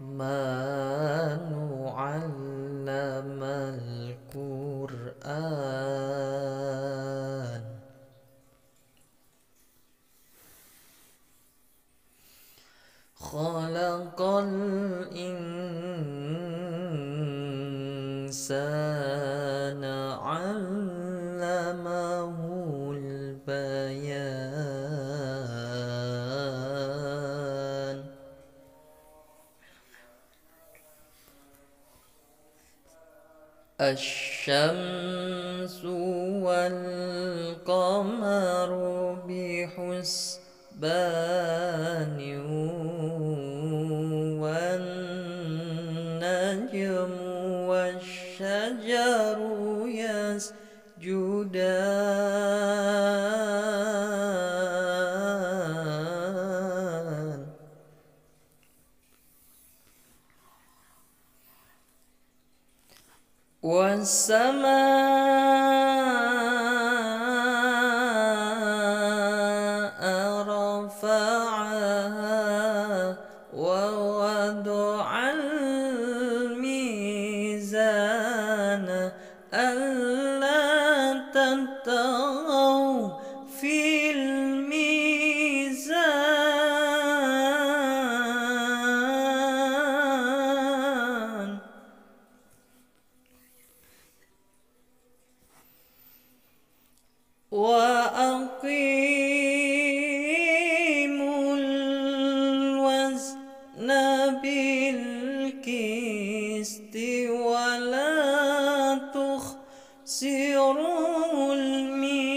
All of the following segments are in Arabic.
الرحمن علم القرآن. خلق الإنسان علمه الشمس والقمر بحسبان والنجم والشجر يسجدان. والسماء وأقيموا الوزن بالقسط ولا تخسروا الميزان.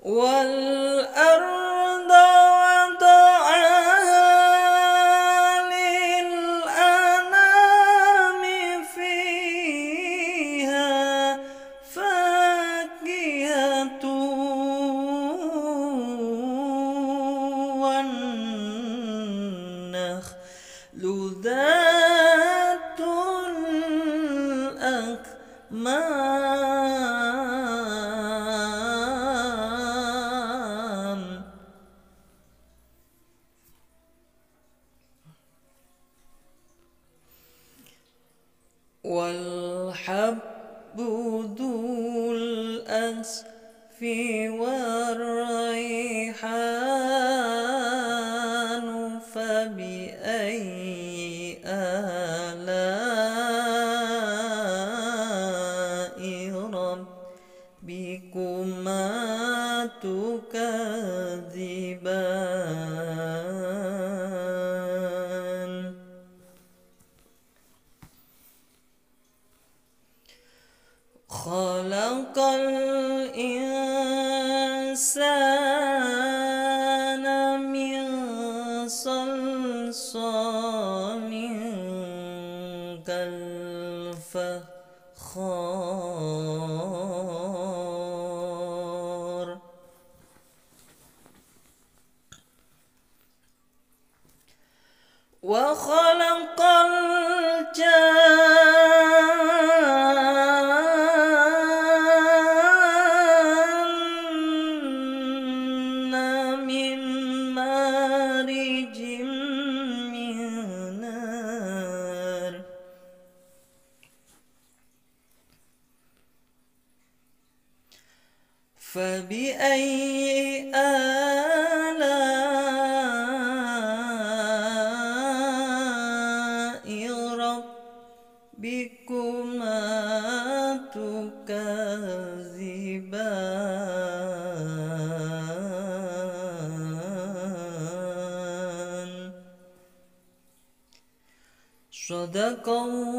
والأرض والنخل ذات الأكمام والحب ذو الأسف والريحان فبأي ربكما تكذبان خلق الإنسان من صلصال كالفخار وخلق الجن من مارج من نار. فبأي آلاء الغيبان صدق الله.